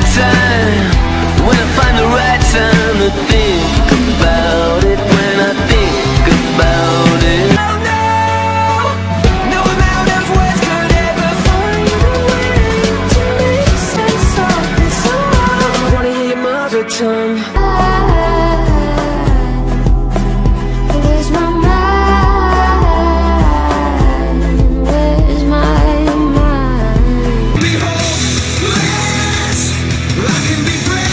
right time. When I find the right time to think about it. When I think about it. No amount of words could ever find a way to make sense of this all. I wanna hear your mother tongue. Ah. Can be brave.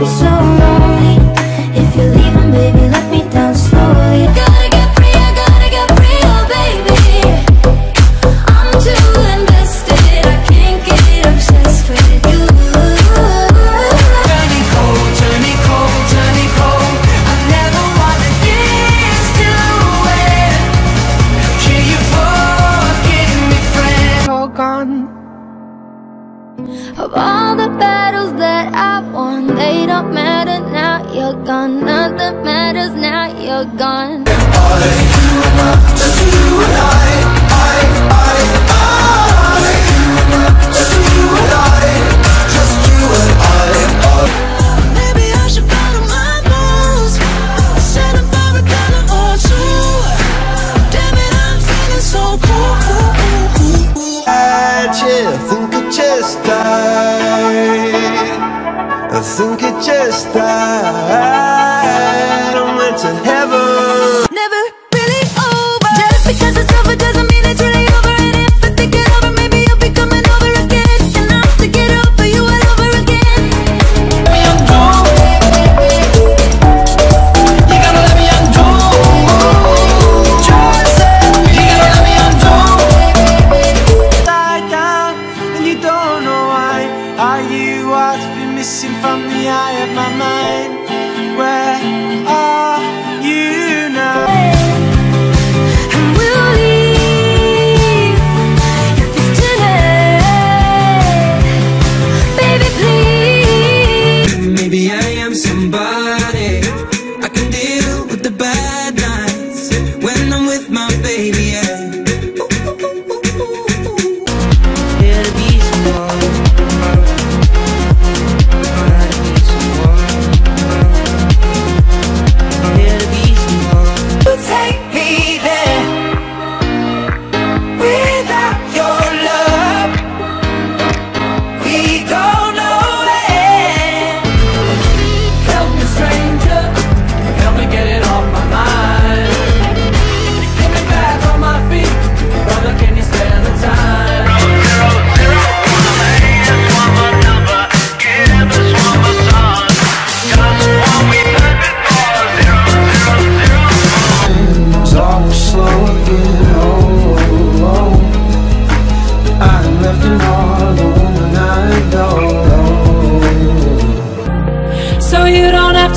Be so lonely. If you're leaving, baby, let me down slowly. Gotta get free, I gotta get free, oh baby. I'm too invested, I can't get obsessed with you. Turn me cold, turn me cold, turn me cold. I never wanna get to it. Can you forgive me, friend? All gone. Of all now. You're gone. Nothing matters now. You're gone. Maybe I should follow my nose. Settle for a dollar or two. Damn it, I'm feeling so cool. I just think it just died. I think it just died. You what's been missing from the eye of my mind? Where are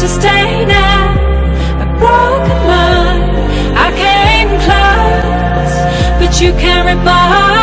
to stay now. A broken mind. I came close, but you can't report